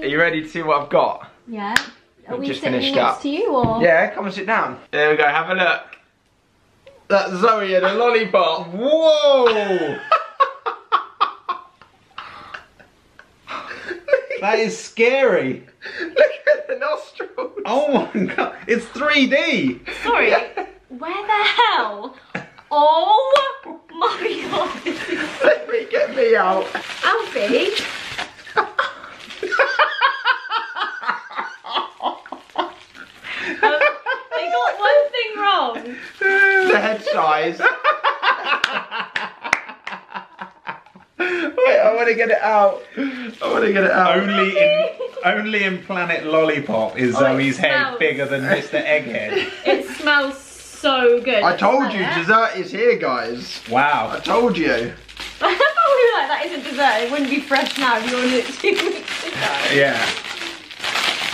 Are you ready to see what I've got? Yeah. Are we just finished next up. to you or? Yeah, come and sit down. There we go, have a look. That's Zoe and a lollipop. Whoa! that is scary. Look at the nostrils. Oh my god, it's 3D. Sorry. Where the hell? Oh my god. Let me get me out. Alfie. Um, they got one thing wrong. The head size. Wait, I want to get it out. I want to get it out. Only in only in Planet Lollipop is Oh, Zoe's head bigger than Mr. Egghead. It smells so good. I told you, Smell it. dessert is here, guys. Wow. I told you. I thought we like, that isn't dessert. It wouldn't be fresh now if you ordered it two weeks ago. Yeah.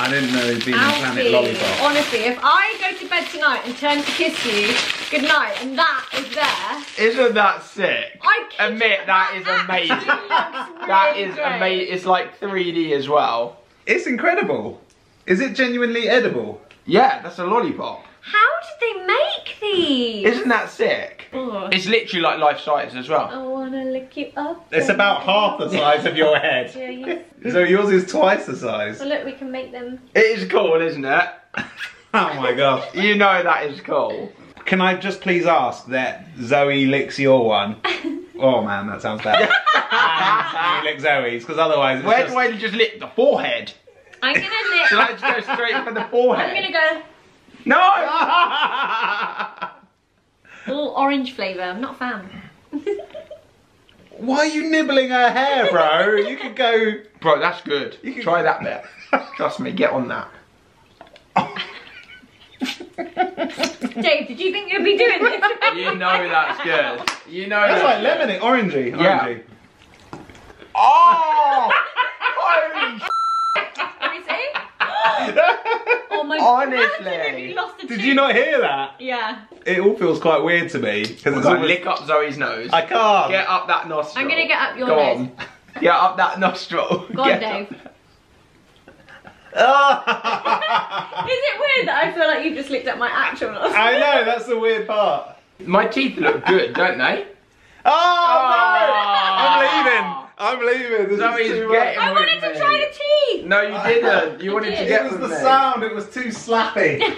I didn't know he'd been in Planet Lollipop. honestly, if I go to bed tonight and turn to kiss you, good night, and that is there, Isn't that sick? I kid Admit you, that is amazing. actually looks really is great. amazing. It's like 3D as well. It's incredible. Is it genuinely edible? Yeah, that's a lollipop. How did they make these? Isn't that sick? Oh, It's literally like life size as well. I wanna lick you up. It's about half the size of your head. Yeah, you- So yours is twice the size. So look, we can make them. It is cool, isn't it? Oh my gosh. You know that is cool. Can I just please ask that Zoe licks your one? Oh man, that sounds bad. and you lick Zoe's, because otherwise it's Where just... do I just lick the forehead? I'm gonna lick. Should I just go straight for the forehead? I'm gonna go No! a little orange flavour. I'm not a fan. Why are you nibbling her hair, bro? You could go... Bro, that's good. You can- Try that bit. Trust me, get on that. Dave, did you think you'd be doing this? You know that's good. You know That's like lemony, orangey, Yeah. orangey. Oh! Holy Let me see. Oh my Honestly. Imagine if you lost a Did you not hear that? Yeah. It all feels quite weird to me. Because We're it's gonna lick up Zoe's nose. I can't. Get up that nostril. I'm gonna get up your Go nose. on. Get up that nostril. Go on, Get Dave. Up. Is it weird that I feel like you just licked at my actual nose? I know, that's the weird part. My teeth look good, don't they? Oh, no! Oh. I'm leaving. I'm leaving. This Zoe's is too getting- much. I wanted to try the teeth. No, you didn't. You I wanted did. to It get was with the me. sound. It was too slappy.